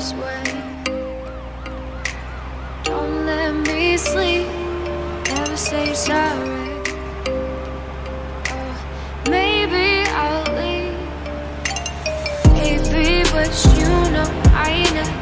worst way. Don't let me sleep, never say sorry. Oh, maybe I'll leave. Baby, but you know I never